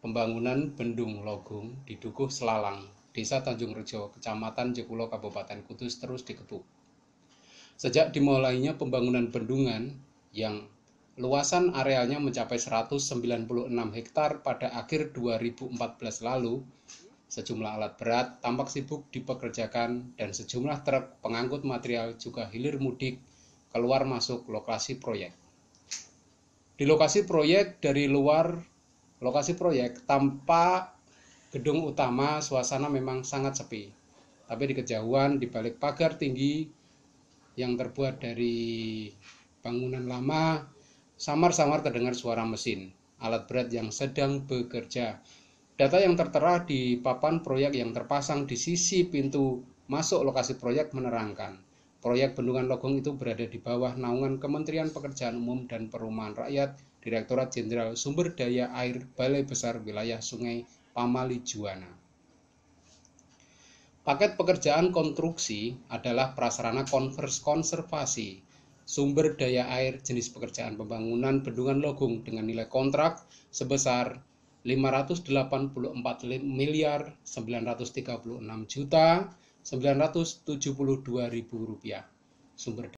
pembangunan Bendung Logung di Dukuh Selalang, Desa Tanjung Rejo, Kecamatan Jekulo, Kabupaten Kudus terus dikepuk. Sejak dimulainya pembangunan bendungan yang luasan arealnya mencapai 196 hektar pada akhir 2014 lalu, sejumlah alat berat tampak sibuk dipekerjakan dan sejumlah truk pengangkut material juga hilir mudik keluar masuk lokasi proyek. Di lokasi proyek dari luar lokasi proyek tanpa gedung utama suasana memang sangat sepi. Tapi di kejauhan di balik pagar tinggi yang terbuat dari bangunan lama, samar-samar terdengar suara mesin, alat berat yang sedang bekerja. Data yang tertera di papan proyek yang terpasang di sisi pintu masuk lokasi proyek menerangkan, proyek Bendungan Logong itu berada di bawah naungan Kementerian Pekerjaan Umum dan Perumahan Rakyat, Direktorat Jenderal Sumber Daya Air Balai Besar Wilayah Sungai Pamali Juwana. Paket pekerjaan konstruksi adalah prasarana konservasi sumber daya air jenis pekerjaan pembangunan bendungan Logung dengan nilai kontrak sebesar 584 miliar 936 juta 972 ribu rupiah. Sumber